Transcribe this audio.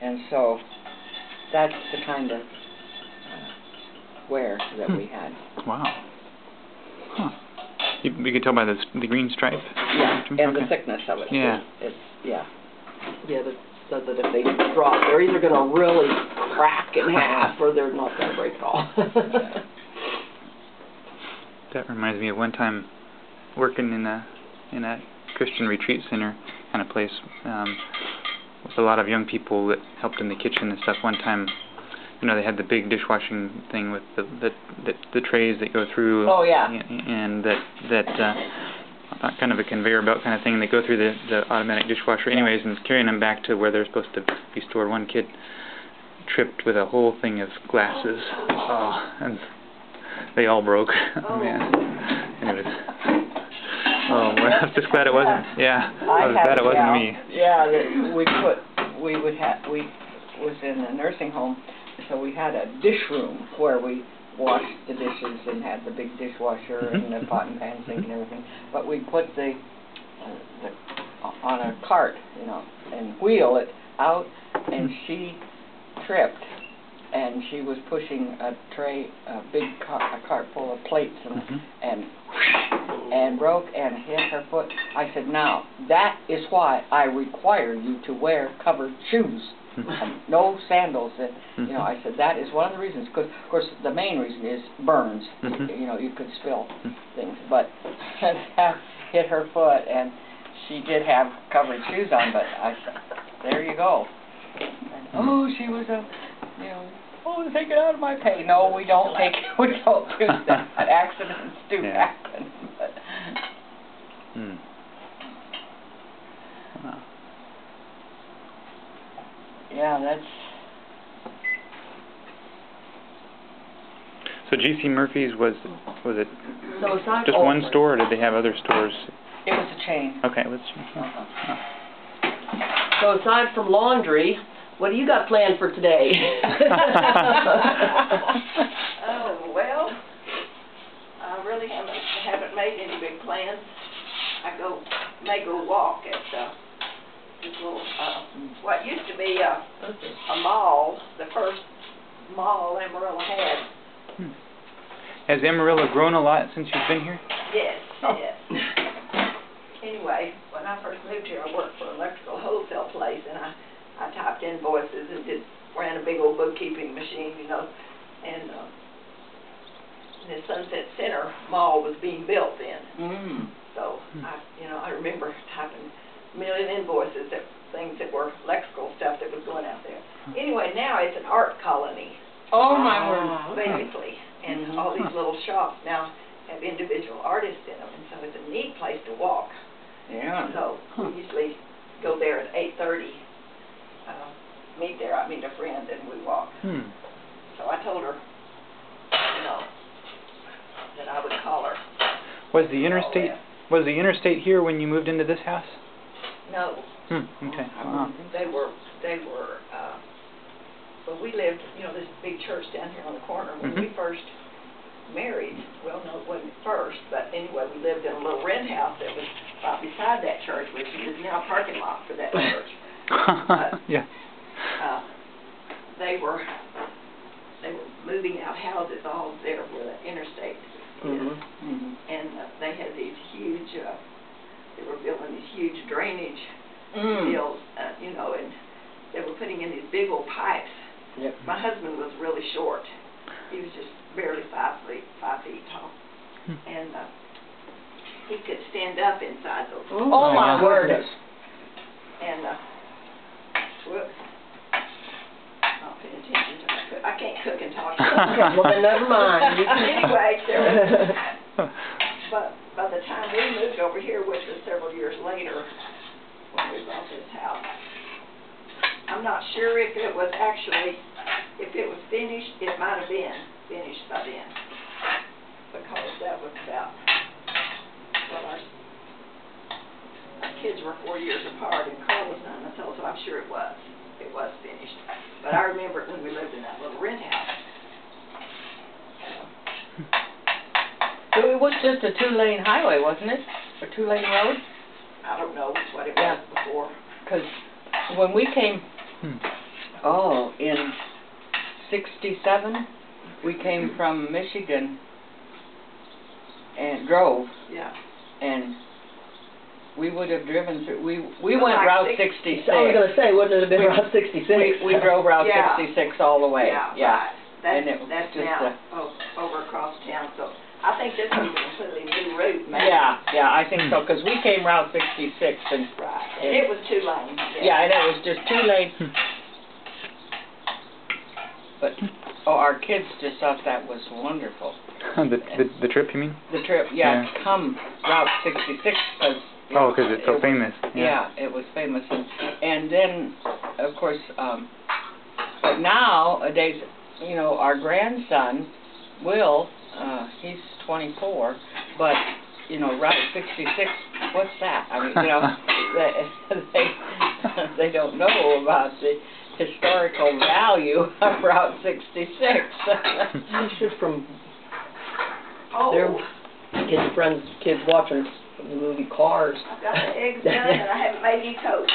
And so that's the kind of uh, ware that we had. Wow. Huh. You, you could tell by the the green stripe. Yeah, and the thickness of it. Yeah. It's, yeah. Yeah, that, so that if they drop, they're either gonna really crack in half or they're not gonna break at all. That reminds me of one time working in a in a Christian retreat center kind of place um, with a lot of young people that helped in the kitchen and stuff. One time, you know, they had the big dishwashing thing with the the the, the trays that go through. Oh, yeah. a- And that that uh, kind of a conveyor belt kind of thing. They go through the the automatic dishwasher, anyways, and carrying them back to where they're supposed to be stored. One kid tripped with a whole thing of glasses. Oh, and they all broke. Oh. Man. And it was, oh, well, I'm just glad it wasn't, yeah, I was glad it wasn't me. Yeah, that we put, we would have, we was in a nursing home, so we had a dish room where we washed the dishes and had the big dishwasher and the Mhm. pot and pan sink and everything. But we put the, uh, the, on a cart, you know, and wheel it out, and she tripped, and she was pushing a tray, a big car, a cart full of plates and, Mhm. and and broke and hit her foot. I said, now, that is why I require you to wear covered shoes. no sandals. And you know I said that is one of the reasons. Because of course the main reason is burns. Mhm. you know you could spill things. But that hit her foot and she did have covered shoes on but I said there you go. And, oh she was a you know oh take it out of my pay. No we don't take it. We don't do that. Accidents do Yeah. happen but Hmm. Wow. yeah that's So G.C. Murphy's was, was it So aside. just oh, one store, or did they have other stores? it was a chain Okay, let's, Uh-huh. So aside from laundry, what do you got planned for today? Oh, well, I really haven't, haven't made any big plans. I go, may go walk at, uh, this little, uh, what used to be a, a mall, the first mall Amarillo had. has Amarillo grown a lot since you've been here? Yes, yes. Anyway, when I first moved here, I worked for an electrical wholesale place, and I, I typed invoices and did, ran a big old bookkeeping machine, you know, and, uh, the Sunset Center Mall was being built then. mm. So Hmm. I, you know, I remember typing a million invoices that things that were electrical stuff that was going out there. Anyway, now it's an art colony oh my word Ah, okay. basically, and all these little shops now have individual artists in them, and so it's a neat place to walk. yeah So we usually go there at eight thirty, uh, meet there. I meet a friend and we walk. Hmm. So I told her, you know, that I would call her. Was the interstate, was the interstate here when you moved into this house? No, Hmm, okay. Wow. they were, they were, uh, well, we lived, you know, this big church down here on the corner when we Mhm. first married. Well, no, it wasn't first, but anyway, we lived in a little rent house that was right beside that church, which is now a parking lot for that church. Yeah. Uh, they were, they were moving out houses all there where the interstate is. Mhm. Mhm. And uh, they had these huge, uh, they were building these huge drainage Mm. deals, uh, you know, and they were putting in these big old pipes. Yep. My husband was really short. He was just barely five feet, five feet tall. Hmm. And, uh, he could stand up inside those. Oh my my word. And, uh, whoops. Not paying attention to my cook. I can't cook and talk. Well then never mind. Anyway, there was, but by the time we moved over here, which was several years later, when we bought this house, I'm not sure if it was actually, if it was finished, it might have been finished by then. Because that was about, well, our, our kids were four years apart and Carl was nine months old, so I'm sure it was. It was finished. But I remember it when we lived in that little rent house. So it was just a two-lane highway, wasn't it? A two-lane road? I don't know what it was before. Because when we came Hmm. Oh, in sixty-seven, we came from Michigan and drove, Yeah. and we would have driven through, we, we Well, went like Route six- sixty-six. I was gonna say, wouldn't it have been We- Route sixty-six? We, we drove Route Yeah. sixty-six all the way, Yeah, yeah. right. That's, And it was that's just now o- over across town, so I think this is a completely new route, maybe. Yeah, yeah, I think so, 'cause we came Route sixty-six and, Right, and it was two lanes. yeah, and it was just two lanes. But, oh, our kids just thought that was wonderful. the, the the trip, you mean? The trip, yeah, Yeah. come Route sixty-six, 'cause. you Oh, because it's so it- famous. Yeah, it was famous, and, and then, of course, um, but nowadays, you know, our grandson, Will, uh, he's twenty-four, but, you know, Route sixty-six, what's that? I mean, you know, they, they, they don't know about the historical value of Route sixty-six. It's just from Oh, There- kids, friends, kids watching the movie Cars. I've got the eggs done and I haven't made any toast.